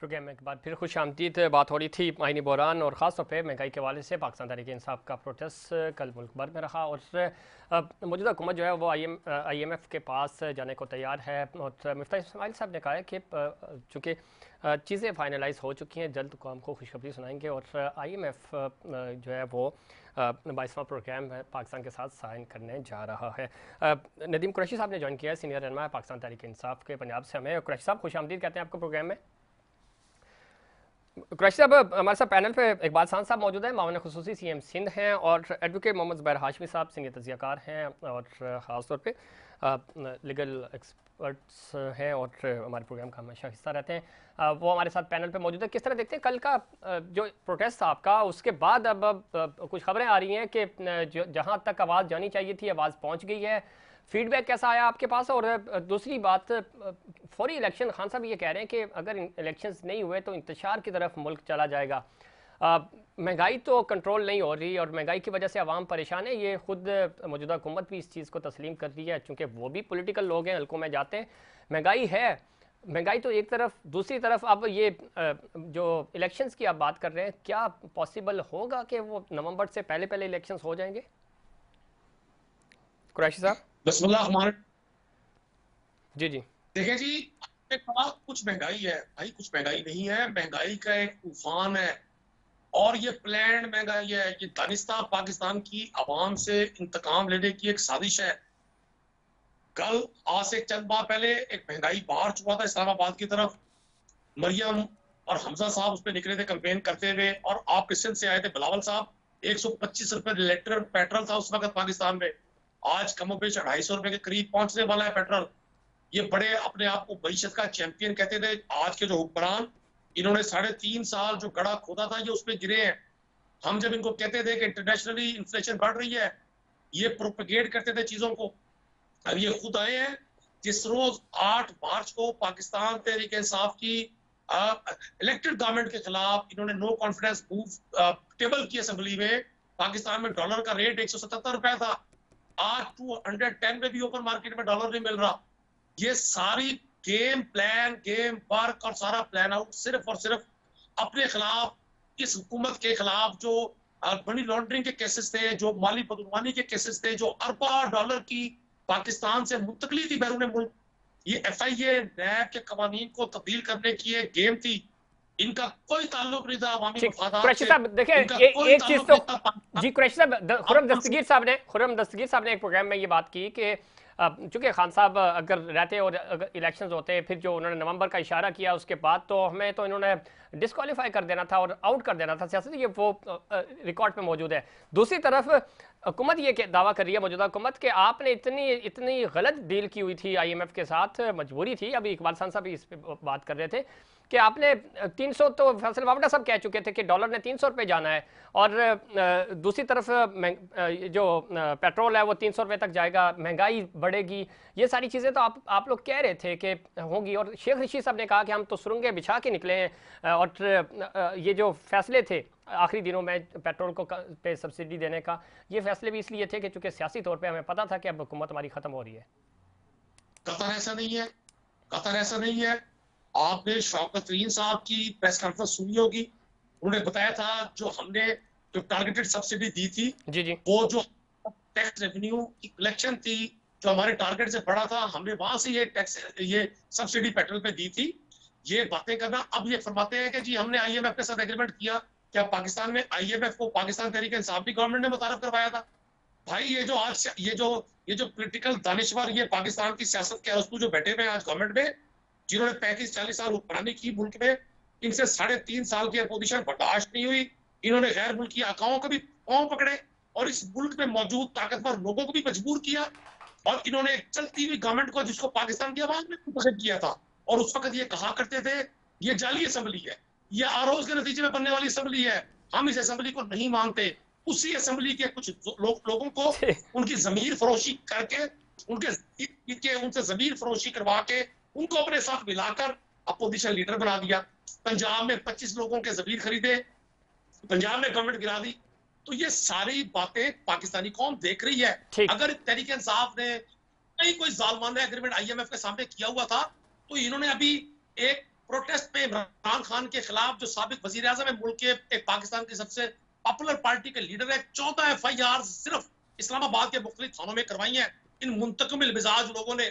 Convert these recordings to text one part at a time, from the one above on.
Programme में एक बार फिर खुश आमदीद, बात हो रही थी आइनी बहरान और ख़ास तौर पर महँगाई के वाले से पाकिस्तान तरीके इंसाफ का प्रोटेस्ट कल मुल्क भर में रहा और मौजूदा हुकूमत जो है वो I M I M F के पास जाने को तैयार है और मफ्ता इसमाइल साहब ने कहा है कि चूँकि चीज़ें फाइनलाइज हो चुकी हैं, जल्द कौम को खुशखबरी सुनाएँगे और आई एम एफ़ जो है वो बाईसवा प्रोग्राम पाकिस्तान के साथ साइन करने जा रहा है। नदीम कुरैशी साहब ने ज्वाइन किया है सीनियर रहनमा पाकिस्तान तरीके इंसाफ के पंजाब से हमें। कुरैशी साहब, खुश आमदीद कहते हैं आपको प्रोग्राम में। क्रश साहब हमारे साथ पैनल पे इकबाल खान साहब मौजूद हैं। मावन खसूसी सी एम सिंध हैं और एडवोकेट मोहम्मद ज़ुबैर हाशमी साहब सीनियर तजियाकार हैं और ख़ास तौर लीगल एक्सपर्ट्स हैं और हमारे प्रोग्राम का हमेशा हिस्सा रहते हैं। वो हमारे साथ पैनल पे मौजूद है। किस तरह देखते हैं? कल का जो प्रोटेस्ट था आपका उसके बाद अब, अब कुछ खबरें आ रही हैं कि जहाँ तक आवाज़ जानी चाहिए थी आवाज़ पहुँच गई है। फीडबैक कैसा आया आपके पास? और दूसरी बात फौरी इलेक्शन, खान साहब ये कह रहे हैं कि अगर इलेक्शंस नहीं हुए तो इंतशार की तरफ़ मुल्क चला जाएगा। महँगाई तो कंट्रोल नहीं हो रही और महँगाई की वजह से आवाम परेशान है। ये खुद मौजूदा हुकूमत भी इस चीज़ को तस्लीम कर रही है, चूँकि वो भी पोलिटिकल लोग हैं, हल्कों में जाते हैं। महँगाई है, महँगाई तो एक तरफ़, दूसरी तरफ़ अब ये जो इलेक्शंस की आप बात कर रहे हैं, क्या पॉसिबल होगा कि वो नवंबर से पहले पहले इलेक्शंस हो जाएँगे? कुरैशी साहब? जी जी। देखें जी कहा कुछ महँगाई है। भाई कुछ महँगाई नहीं है। महँगाई का एक तूफ़ान है। और ये प्लान महँगाई है। ये दानिस्ता पाकिस्तान की आवाम से इंतकाम लेने की एक साजिश है। कल आज से चंद माह पहले एक महँगाई बाहर चुका था इस्लामाबाद की तरफ़। मरियम और हमजा साहब उस पर निकले थे कंपेन करते हुए। और आप क्रिश्चन से आए थे बिलावल साहब। एक सौ पच्चीस रुपए लीटर पेट्रोल था उस वक्त पाकिस्तान में। आज कमोबेश अढ़ाई सौ रुपए के करीब पहुँचने वाला है पेट्रोल। ये बड़े अपने आप को मीशत का चैंपियन कहते थे। आज के जो हुक्मरान, इन्होंने साढ़े तीन साल जो गड़ा खोदा था, ये उसमें गिरे हैं। हम जब इनको कहते थे कि इंटरनेशनली इन्फ्लेशन बढ़ रही है, ये प्रोपगेट करते थे चीज़ों को। अब ये खुद आए हैं, जिस रोज आठ मार्च को पाकिस्तान तहरीक इंसाफ की इलेक्टेड गवर्नमेंट के खिलाफ इन्होंने नो कॉन्फिडेंस मूव टेबल की असेंबली में पाकिस्तान में डॉलर का रेट एक सौ सतहत्तर रुपए था। आज टू हंड्रेड टेन में भी ओपन मार्केट में डॉलर नहीं मिल रहा। ये सारी गेम प्लान गेम वर्क और सारा प्लान आउट सिर्फ़ और सिर्फ़ अपने खिलाफ, इस हुकूमत के खिलाफ जो मनी लॉन्ड्रिंग के केसेस थे, जो माली बदलवानी के केसेस थे, जो अरबा डॉलर की पाकिस्तान से मुंतकली थी बैरून मुल्क, ये एफ़ आई ए नैब के कवानीन को तब्दील करने की एक गेम थी। इनका कोई ताल्लुक नहीं था अवामी साहब देखिए एक चीज़ तो जी कुरैशी साहब खुरम दस्तगीर साहब ने खुरम दस्तगीर साहब ने एक प्रोग्राम में ये बात की कि चूँकि खान साहब अगर रहते और अगर इलेक्शंस होते फिर जो उन्होंने नवंबर का इशारा किया उसके बाद तो हमें तो इन्होंने डिस्कालीफाई कर देना था और आउट कर देना था सियासत ये वो रिकॉर्ड में मौजूद है। दूसरी तरफ़ हुकूमत ये दावा कर रही है मौजूदा हुकूमत कि आपने इतनी इतनी गलत डील की हुई थी आईएमएफ के साथ, मजबूरी थी। अभी इकबाल खान साहब इस पर बात कर रहे थे कि आपने 300 तो फैसल वावडा साहब कह चुके थे कि डॉलर ने 300 रुपए जाना है और दूसरी तरफ़ जो पेट्रोल है वो 300 रुपए तक जाएगा, महँगाई बढ़ेगी। ये सारी चीज़ें तो आप आप लोग कह रहे थे कि होंगी और शेख ऋषि साहब ने कहा कि हम तो सुरंगें बिछा के निकले हैं और ये जो फैसले थे आखिरी दिनों में पेट्रोल को पे सब्सिडी देने का ये फैसले भी इसलिए थे कि चूँकि सियासी तौर पर हमें पता था कि अब हुकूमत हमारी ख़त्म हो रही है। कतर ऐसा नहीं है कतर ऐसा नहीं है। आपने शौकत तरीन साहब की प्रेस कॉन्फ्रेंस सुनी होगी। उन्होंने बताया था जो हमने जो टारगेटेड सब्सिडी दी थी जी जी। वो जो टैक्स रेवेन्यू की कलेक्शन थी जो हमारे टारगेट से बढ़ा था हमने वहाँ से ये टैक्स ये सब्सिडी पेट्रोल पे दी थी। ये बातें करना अब ये फरमाते हैं कि जी हमने आईएमएफ के साथ एग्रीमेंट किया क्या पाकिस्तान में आईएमएफ को पाकिस्तान तरीके इंसाफ भी गवर्नमेंट ने मुतारफ करवाया था? भाई, ये जो आज ये जो ये जो पोलिटिकल दानिश्वर, ये पाकिस्तान की सियासत के अरस्तू जो बैठे हुए हैं आज गवर्नमेंट में, जिन्होंने पैंतीस, चालीस साल हुक्मरानी की मुल्क में, इनसे साढ़े तीन साल की अपोजिशन बर्दाश्त नहीं हुई। इन्होंने गैर मुल्की आकाओं को भी पाँव पकड़े और इस मुल्क में मौजूद ताकतवर लोगों को भी मजबूर किया और इन्होंने एक चलती हुई गवर्नमेंट को, जिसको पाकिस्तान की आवाज़ में पसंद किया था, और उस वक्त ये कहा करते थे, ये जाली असम्बली है। ये आरोज के नतीजे में बनने वाली असम्बली है। हम इस असम्बली को नहीं मानते। उसी असम्बली के कुछ लो, लोगों को उनकी जमीर फरोशी करके उनके उनसे जमीर फरोशी करवा के उनको अपने साथ मिलाकर अपोजिशन लीडर बना दिया। पंजाब में 25 लोगों के जमीर खरीदे पंजाब में गवर्नमेंट गिरा दी। तो ये सारी बातें पाकिस्तानी कौम देख रही है। अगर तरीके इंसाफ ने कहीं कोई जालमाना एग्रीमेंट आईएमएफ के सामने किया हुआ था तो इन्होंने अभी एक प्रोटेस्ट में इमरान खान के खिलाफ जो सबक वजी अजम है, मुल्क के एक पाकिस्तान की सबसे पॉपुलर पार्टी के लीडर है। चौदह एफ़ आई आर सिर्फ़ इस्लामाबाद के मुख्तलि थानों में करवाई है। इन मुंतकमिल मिजाज लोगों ने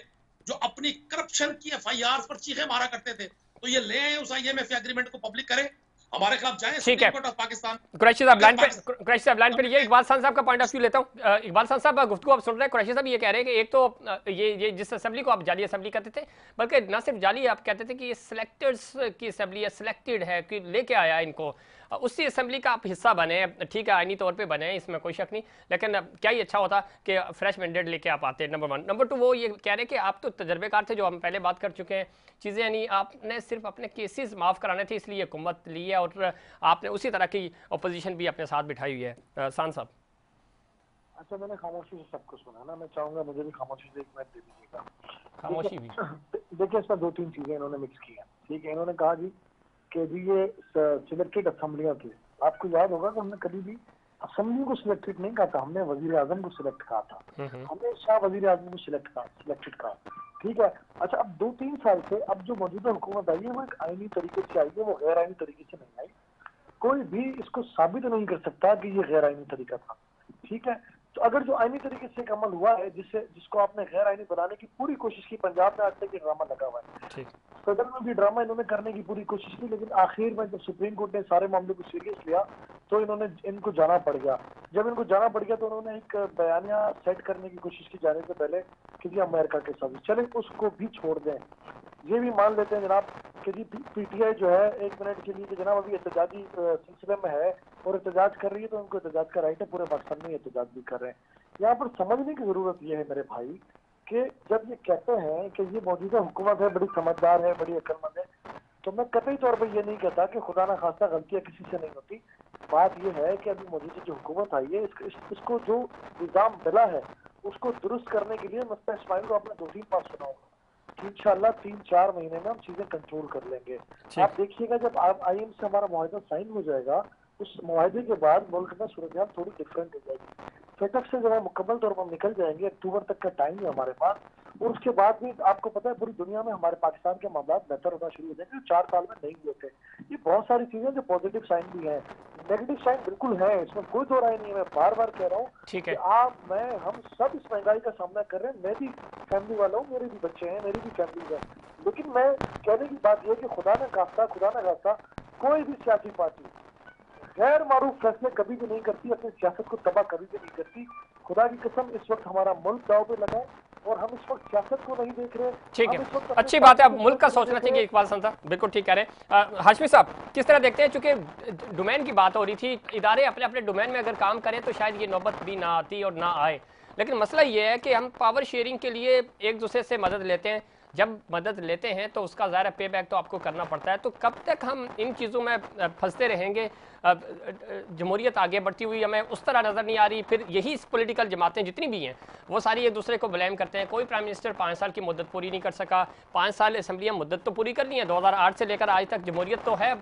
जो अपनी करप्शन की एफ़ आई आर पर चीखे मारा करते थे तो ये ले उस आई एम एफ़ एग्रीमेंट को पब्लिक करें। हमारे खिलाफ जाए ठीक है। कुरैशी साहब लाइन पे कुरैशी साहब लाइन पे ये इकबाल खान साहब का पॉइंट ऑफ़ व्यू लेता हूँ। इकबाल खान साहब गुफ्तु आप सुन रहे हैं। कुरैशी साहब ये कह रहे हैं कि एक तो ये ये जिस असम्बली को आप जाली असेंबली कहते थे बल्कि ना सिर्फ़ जाली आप कहते थे कि ये सिलेक्टर्स की असेंबली सिलेक्टेड है कि लेके आया इनको। उसी असेंबली का आप हिस्सा बने ठीक है आइनी तौर पे बने इसमें कोई शक नहीं। लेकिन क्या ही अच्छा होता कि फ्रेश मैंडेट लेके आप आते नंबर वन नंबर टू वो ये कह रहे हैं कि आप तो तजर्बेकार थे जो हम पहले बात कर चुके हैं चीज़ें यानी आपने सिर्फ़ अपने केसेस माफ़ कराने थे इसलिए हुकूमत ली है और आपने उसी तरह की अपोजिशन भी अपने साथ बिठाई हुई है। सान साहब। अच्छा मैंने खामोशी से सबको सुना ना मैं चाहूँगा मुझे भी खामोशी से एक मिनट दे दीजिएगा। खामोशी भी। देखिए इसमें दो तीन चीज़ें इन्होंने मिक्स की है। ठीक है इन्होंने कहा जी कि ये सिलेक्टेड असम्बलियों थे आपको याद होगा कि हमने कभी भी असम्बली को सिलेक्टेड नहीं कहा था हमने वज़ीर आज़म को सिलेक्ट कहा था। हमने शाह वज़ीर आज़म को सिलेक्ट कहा सिलेक्टेड कहा। ठीक है? अच्छा अब दो तीन साल से अब जो मौजूदा हुकूमत आई है वो एक आईनी तरीके से आई है वो गैर आईनी तरीके से नहीं आई। कोई भी इसको साबित नहीं कर सकता कि ये गैर आईनी तरीका था। ठीक है? तो अगर जो आईनी तरीके से एक अमल हुआ है जिससे जिसको आपने गैर आईनी बनाने की पूरी कोशिश की पंजाब में आज तक ये ड्रामा लगा हुआ है। सदर में भी ड्रामा इन्होंने करने की पूरी कोशिश की लेकिन आखिर में जब सुप्रीम कोर्ट ने सारे मामले को सीरियस लिया तो इन्होंने इनको जाना पड़ गया। जब इनको जाना पड़ गया तो उन्होंने एक बयानिया सेट करने की कोशिश की जाने से पहले कि जी अमेरिका के साथ। चले उसको भी छोड़ दें। ये भी मान लेते हैं जनाब कि जी पीटीआई जो है एक मिनट के लिए कि जनाब अभी एहतजाजी सिलसिले में है और एहतजाज कर रही है तो उनको एहतजाज का राइट है पूरे पाकिस्तान में एहतजाज भी कर रहे हैं। यहाँ पर समझने की ज़रूरत यह है मेरे भाई कि जब ये कहते हैं कि ये मौजूदा हुकूमत है बड़ी समझदार है बड़ी अक्लमंद है तो मैं कतई तौर पर यह नहीं कहता कि खुदा ना खासा गलतियाँ किसी से नहीं होती। बात यह है कि अभी मौजूदा जो हुकूमत आई है इस, इस, इसको जो निज़ाम मिला है उसको दुरुस्त करने के लिए मस्ता इस्माइल को अपने दो तीन पास सुनाऊँगा इंशाल्लाह तीन चार महीने में हम चीज़ें कंट्रोल कर लेंगे। आप देखिएगा जब आप आई एम से हमारा माहिदा साइन हो जाएगा उस माहे के बाद मुल्क में सूरत थोड़ी डिफरेंट हो जाएगी। सेटअप से जब हम मुकम्मल तौर पर निकल जाएँगे अक्टूबर तक का टाइम है हमारे पास और उसके बाद भी आपको पता है पूरी दुनिया में हमारे पाकिस्तान के मामला बेहतर होना शुरू हो जाएँगे जो चार साल में नहीं हुए थे। ये बहुत सारी चीज़ें जो पॉजिटिव साइन भी है। नेगेटिव साइन बिल्कुल है इसमें कोई दो राय नहीं है। मैं बार बार कह रहा हूँ है। आप मैं हम सब इस महँगाई का सामना कर रहे हैं। मैं भी फैमिली वाला हूँ मेरे भी बच्चे हैं मेरी भी फैमिली है। लेकिन मैं कहने की बात यह कि खुदा ने खास्ता खुदा ने खास्ता कोई भी सियासी पार्टी गैर मारूफ फैसले कभी भी नहीं करती अपनी सियासत को तबाह कभी भी नहीं करती। खुदा की कसम इस वक्त हमारा मुल्क दाव पे लगा है और हम इस वक्त सियासत को नहीं देख रहे। ठीक है। अच्छी बात है अब मुल्क का सोचना चाहिए इकबाल साहब बिल्कुल ठीक कह रहे हैं। हाशमी साहब किस तरह देखते हैं? चूँकि डोमेन की बात हो रही थी इदारे अपने अपने डोमेन में अगर काम करें तो शायद ये नौबत भी ना आती और ना आए। लेकिन मसला ये है कि हम पावर शेयरिंग के लिए एक दूसरे से मदद लेते हैं। जब मदद लेते हैं तो उसका ज़ाहिर पे बैक तो आपको करना पड़ता है। तो कब तक हम इन चीज़ों में फंसते रहेंगे? जमहूरियत आगे बढ़ती हुई हमें उस तरह नज़र नहीं आ रही। फिर यही पॉलिटिकल जमातें जितनी भी हैं, वो सारी एक दूसरे को ब्लेम करते हैं। कोई प्राइम मिनिस्टर पाँच साल की मदद पूरी नहीं कर सका। पाँच साल असम्बलियाँ मुद्दत तो पूरी कर ली है। दो हज़ार आठ से लेकर आज तक जमहूरियत तो है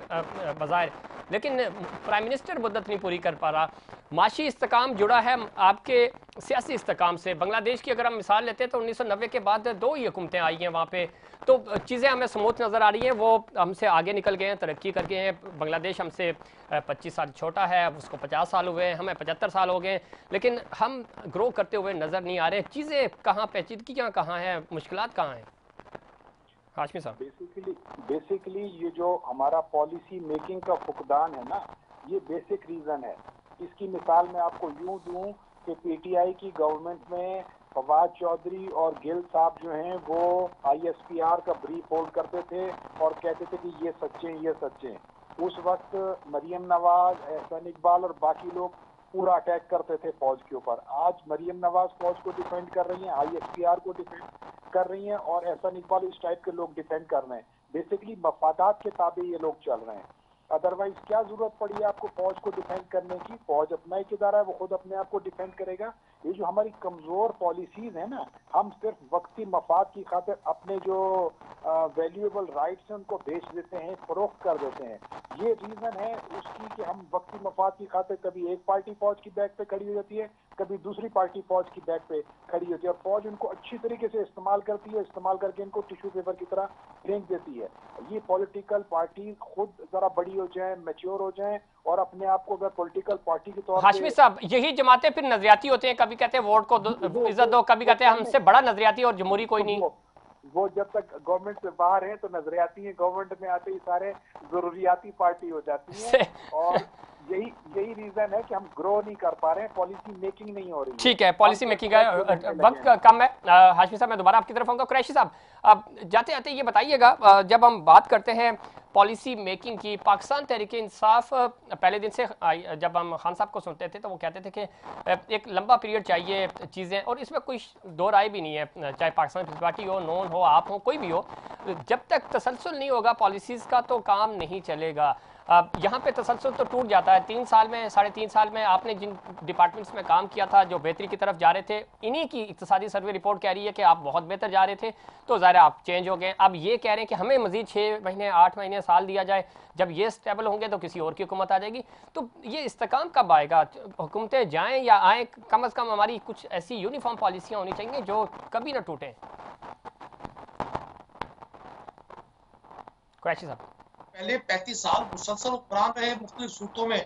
बाज़ार लेकिन प्राइम मिनिस्टर मुद्दत नहीं पूरी कर पा रहा। माशी इस्तेकाम जुड़ा है आपके सियासी इस्तेकाम से। बांग्लादेश की अगर हम मिसाल लेते हैं तो उन्नीस सौ नब्बे के बाद दो ही हुकूमतें आई हैं वहाँ पे। तो चीज़ें हमें स्मूथ नज़र आ रही हैं, वो हमसे आगे निकल गए हैं, तरक्की कर गए हैं। बांग्लादेश हमसे पच्चीस साल छोटा है उसको पचास साल हुए हैं, हमें पचहत्तर साल हो गए लेकिन हम ग्रो करते हुए नज़र नहीं आ रहे चीज़ें कहाँ पेचीदगियाँ कहाँ हैं? मुश्किल कहाँ हैं? हाशमी साहब। बेसिकली बेसिकली ये जो हमारा पॉलिसी मेकिंग का फुकदान है ना, ये बेसिक रीज़न है। इसकी मिसाल मैं आपको यूँ दूँ कि पीटीआई की गवर्नमेंट में फवाद चौधरी और गिल साहब जो हैं, वो आईएसपीआर का ब्रीफ होल्ड करते थे और कहते थे कि ये सच्चे हैं, ये सच्चे उस वक्त मरियम नवाज़, एहसन इकबाल और बाकी लोग पूरा अटैक करते थे फौज के ऊपर। आज मरियम नवाज़ फौज को डिफेंड कर रही हैं आईएसपीआर को डिफेंड कर रही हैं और एहसन इकबाल इस टाइप के लोग डिफेंड कर रहे हैं। बेसिकली मफादात के ताबे ये लोग चल रहे हैं। अदरवाइज़ क्या ज़रूरत पड़ी है आपको फौज को डिफेंड करने की? फौज अपना ही इदारा है, वो खुद अपने आप को डिफेंड करेगा। ये जो हमारी कमज़ोर पॉलिसीज़ है ना, हम सिर्फ़ वक्ती मफाद की खातिर अपने जो वैल्यूएबल राइट्स हैं, उनको बेच देते हैं, फरोख्त कर देते हैं। ये रीजन है उसकी कि हम वक्ती मफाद की खातिर कभी एक पार्टी फौज की बैक पे खड़ी हो जाती है कभी दूसरी पार्टी फौज की बैक पे खड़ी होती है और फौज उनको अच्छी तरीके से इस्तेमाल करती है इस्तेमाल करके इनको टिश्यू पेपर की तरह फेंक देती है। ये पॉलिटिकल पार्टी खुद जरा बड़ी हो जाए मेच्योर हो जाए और अपने आप को अगर पॉलिटिकल पार्टी के तौर हाशमी साहब यही जमाते फिर नजरियाती होते हैं कभी कहते हैं वोट को इज़्ज़त दो कभी कहते हैं हमसे बड़ा नजरियाती और जमहूरी कोई नहीं। वो जब तक गवर्नमेंट से बाहर है तो नजरियाती है गवर्नमेंट में आते ही सारे जरूरियाती पार्टी हो जाती है और यही यही रीजन है कि हम ग्रो नहीं कर पा रहे हैं पॉलिसी मेकिंग नहीं हो रही ठीक है पॉलिसी मेकिंग का वक्त कम है। हाशमी साहब मैं दोबारा आपकी तरफ़ आऊँगा। क्रैशी साहब अब जाते जाते ये बताइएगा जब हम बात करते हैं पॉलिसी मेकिंग की पाकिस्तान तहरीक इंसाफ पहले दिन से जब हम खान साहब को सुनते थे तो वो कहते थे कि एक लंबा पीरियड चाहिए चीज़ें और इसमें कोई दो राय भी नहीं है चाहे पाकिस्तान पीपल्स पार्टी हो नॉन हो आप हो कोई भी हो। जब तक तसलसल नहीं होगा पॉलिसीज़ का तो काम नहीं चलेगा। अब यहाँ पे तसलसल तो टूट जाता है। तीन साल में, साढ़े तीन साल में आपने जिन डिपार्टमेंट्स में काम किया था जो बेहतरी की तरफ़ जा रहे थे, इन्हीं की इकतदी सर्वे रिपोर्ट कह रही है कि आप बहुत बेहतर जा रहे थे। तो ज़ाहिर आप चेंज हो गए। अब ये कह रहे हैं कि हमें मजीद छः महीने, आठ महीने, साल दिया जाए। जब ये स्टेबल होंगे तो किसी और की हुकूमत आ जाएगी। तो ये इस्तेकाम कब आएगा? हुकूमतें जाएँ या आएँ? कम अज़ कम हमारी कुछ ऐसी यूनिफॉर्म पॉलिसियाँ होनी चाहिए जो कभी ना टूटें। क्रैशी साहब पहले पैंतीस साल मुसलसल हुक्मरान रहे मुख्तलिफ़ सूटों में।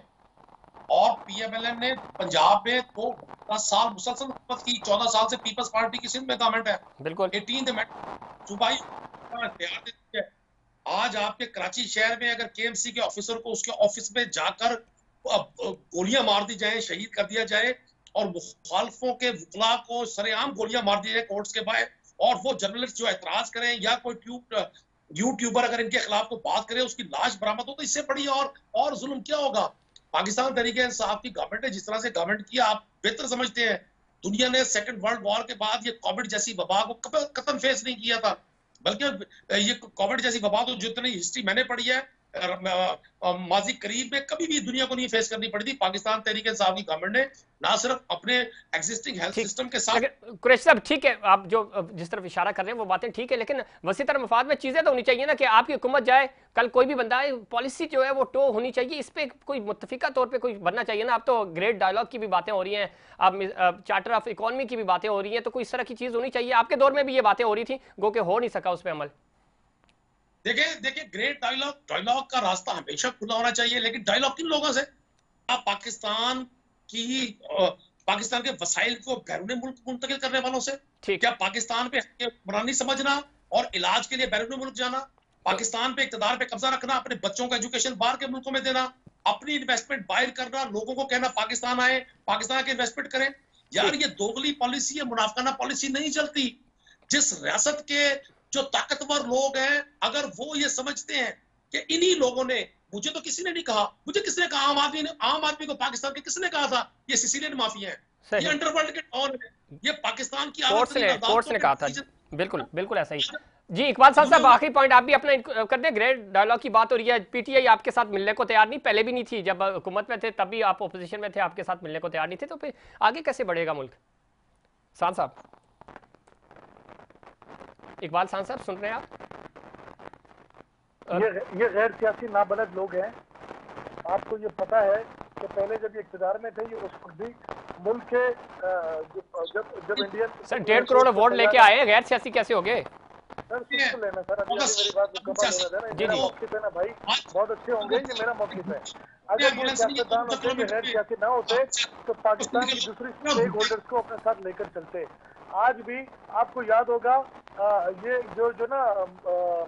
और पीएमएलएन ने पंजाब में दो दस साल मुसलसल हुकूमत की चौदह साल से पीपल्स पार्टी की सिंध में गवर्नमेंट है। बिल्कुल। एटीन सूबाई आज आपके कराची शहर में अगर केएमसी के ऑफिसर को उसके ऑफ़िस में जाकर गोलियाँ मार दी जाए शहीद कर दिया जाए और मुखालफों के वकला को सरेआम गोलियाँ मार दी जाए कोर्ट्स के बाहर और वो जर्नलिस्ट जो एतराज़ करें या कोई ट्यूब यूट्यूबर अगर इनके खिलाफ को बात करे, उसकी लाश बरामद हो तो इससे बड़ी और और जुल्म क्या होगा? पाकिस्तान तरीके इंसाफ की गवर्नमेंट ने जिस तरह से गवर्नमेंट किया आप बेहतर समझते हैं। दुनिया ने सेकेंड वर्ल्ड वॉर के बाद ये कोविड जैसी वबा को खत्म फेस नहीं किया था। बल्कि ये कोविड जैसी वबा तो जितनी हिस्ट्री मैंने पढ़ी है माजी करीब में कभी भी दुनिया को नहीं फेस करनी पड़ी थी पाकिस्तान तहरीक इंसाफ की गवर्नमेंट ने ना सिर्फ़ अपने एग्जिस्टिंग हेल्थ सिस्टम के साथ कुरैश साहब ठीक है आप जो जिस तरफ़ इशारा कर रहे हैं वो बातें ठीक है लेकिन वसी तरह मफाद में चीज़ें तो होनी चाहिए ना कि आपकी हुकूमत जाए कल कोई भी बंदा है पॉलिसी जो है वो टो होनी चाहिए। इस पर कोई मुतफिका तौर पर कोई बनना चाहिए ना। अब तो ग्रेट डायलॉग की भी बातें हो रही हैं आप चार्टर ऑफ़ इकॉनमी की भी बातें हो रही हैं तो कोई इस तरह की चीज़ होनी चाहिए। आपके दौर में भी ये बातें हो रही थी गो के हो नहीं सका उस पर अमल। देखिए देखिए ग्रेट डायलॉग डायलॉग का रास्ता हमेशा खुला होना चाहिए लेकिन डायलॉग किन लोगों से? आप पाकिस्तान की पाकिस्तान के वसाइल को बैरून मुल्क मुंतकिल करने वालों से? क्या पाकिस्तान पे हुक्मरानी समझना और इलाज के लिए बैरून मुल्क जाना? पाकिस्तान पे इकतदार पे कब्जा रखना अपने बच्चों का एजुकेशन बाहर के मुल्कों में देना अपनी इन्वेस्टमेंट बाहर करना लोगों को कहना पाकिस्तान आए पाकिस्तान के इन्वेस्टमेंट करें। यार ये दोगली पॉलिसी है मुनाफाना पॉलिसी नहीं चलती। जिस रियासत के जो ताकतवर लोग हैं अगर वो ये समझते हैं कि इन्हीं लोगों ने मुझे तो किसी ने नहीं कहा मुझे किसने कहा? आम आदमी ने आम आदमी को पाकिस्तान के किसने कहा था? ये सिसिलियन माफिया है। ये अंडरवर्ल्ड के डॉन है। ये पाकिस्तान की कोर्ट्स ने कोर्ट्स ने कहा था। बिल्कुल बिल्कुल ऐसा ही। जी इकबाल साहब साहब आखिरी पॉइंट आप भी अपना कर दें। ग्रेट डायलॉग की बात हो रही है। पीटीआई आपके साथ मिलने को तैयार नहीं पहले भी नहीं थी। जब हुकूमत में थे तब भी आप ओपोजिशन में थे आपके साथ मिलने को तैयार नहीं थे तो फिर आगे कैसे बढ़ेगा मुल्क? सान साहब। इकबाल खान साहब सुन रहे हैं आप? ये ये गैर सियासी नाबलद लोग हैं। आपको ये पता है कि पहले जब ये इकतदार में थे ये उस वक्त भी मुल्क के जब जब इंडियन सर डेढ़ करोड़ वोट लेके आए गैर सियासी कैसे हो गए? सर लेना सर अभी मेरी बात मुकम्मल हो। रहा मेरा मौकिफ है ना भाई। बहुत अच्छे होंगे ये मेरा मौकिफ है। अगर ये सियासतदान होते गैर सियासी ना होते तो पाकिस्तान की दूसरी स्टेक होल्डर्स को अपने साथ लेकर चलते। आज भी आपको याद होगा ये जो जो ना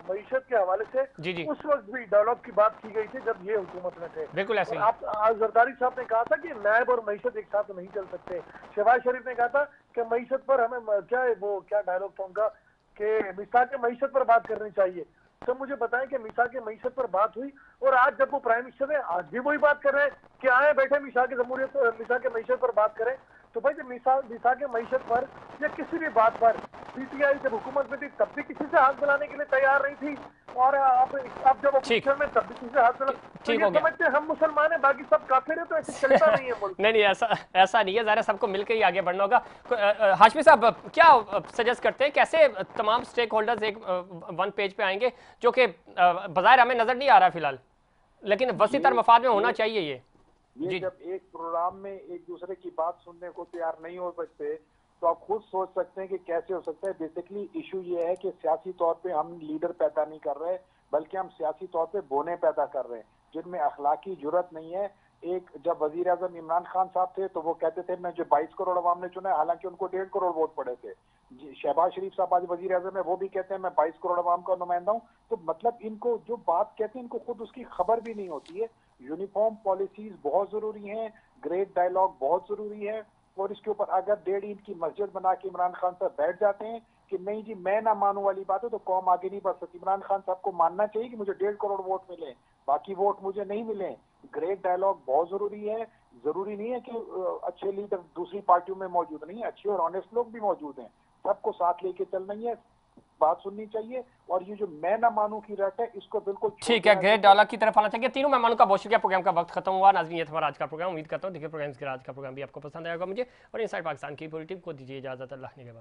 मीशत के हवाले से जी जी। उस वक्त भी डायलॉग की बात की गई थी जब ये हुकूमत में थे। बिल्कुल ऐसे आप जरदारी साहब ने कहा था कि नायब और मीशत एक साथ नहीं चल सकते। शहबाज शरीफ ने कहा था कि मीशत पर हमें क्या है वो क्या डायलॉग था उनका? कि मिसा के मीशत पर बात करनी चाहिए। तो मुझे बताएँ कि मिसा के मीशत पर बात हुई और आज जब वो प्राइम मिनिस्टर है आज भी वही बात कर रहे हैं कि आए बैठे मिसा के जमहूरियत मिसा के मीशत पर बात करें। तो भाई जब मिसाल मिसा के मीशत पर या किसी भी बात पर पीटीआई जब हुकूमत में थी तब भी किसी से हाथ मिलाने के लिए तैयार नहीं थी। और अब अब जब अपोजिशन में तब भी किसी से हाथ मिला तो ये समझते हम मुसलमान हैं बाकी सब काफिर है तो ऐसे चलता नहीं है मुल्क। नहीं नहीं ऐसा ऐसा नहीं है। ज़रा सबको मिलकर ही आगे बढ़ना होगा। हाशमी साहब क्या सजेस्ट करते हैं कैसे तमाम स्टेक होल्डर्स एक वन पेज पे आएँगे जो कि बाज़ार हमें नज़र नहीं आ रहा फ़िलहाल। लेकिन वसी तर मफाद में होना चाहिए ये। ये जब एक प्रोग्राम में एक दूसरे की बात सुनने को तैयार नहीं हो सकते तो आप खुद सोच सकते हैं कि कैसे हो सकता है। बेसिकली इशू ये है कि सियासी तौर पे हम लीडर पैदा नहीं कर रहे बल्कि हम सियासी तौर पे बोने पैदा कर रहे हैं जिनमें अखलाकी ज़रूरत नहीं है। एक जब वज़ीर अजम इमरान खान साहब थे तो वो कहते थे, मैं जो 22 करोड़ अवाम ने चुना है, हालाँकि उनको डेढ़ करोड़ वोट पड़े थे। शहबाज शरीफ साहब, आज वजी अजम है, वो भी कहते हैं, मैं 22 करोड़ अवाम का नुमाइंदा हूँ। तो मतलब इनको जो बात कहते हैं, इनको खुद उसकी खबर भी नहीं होती है। यूनिफॉर्म पॉलिसीज़ बहुत ज़रूरी है, ग्रेट डायलॉग बहुत ज़रूरी है, और इसके ऊपर अगर डेढ़ इंच की मस्जिद बना के इमरान खान साहब बैठ जाते हैं कि नहीं जी मैं ना मानू वाली बात है तो कौम आगे नहीं बढ़ सकती। इमरान खान साहब को मानना चाहिए कि मुझे डेढ़ करोड़ वोट मिले बाकी वोट मुझे नहीं मिले। ग्रेट डायलॉग बहुत ज़रूरी है। ज़रूरी नहीं है कि अच्छे लीडर दूसरी पार्टियों में मौजूद नहीं है अच्छे और ऑनेस्ट लोग भी मौजूद हैं। सबको साथ लेके चलना ही है बात सुननी चाहिए। और ये जो मैं ना मानू की रट है इसको बिल्कुल ठीक है ग्रेट डॉलर की तरफ़ आना चाहिए। तीनों मेहमानों का बहुत शुक्रिया। प्रोग्राम का वक्त खत्म हुआ। नाजमीन ये हमारा आज का प्रोग्राम। उम्मीद करता हूँ देखिए प्रोग्राम आज का प्रोग्राम भी आपको पसंद आएगा। मुझे और इन पाकिस्तान की पूरी टीम को दीजिए इजाज़त। अल्लाह ने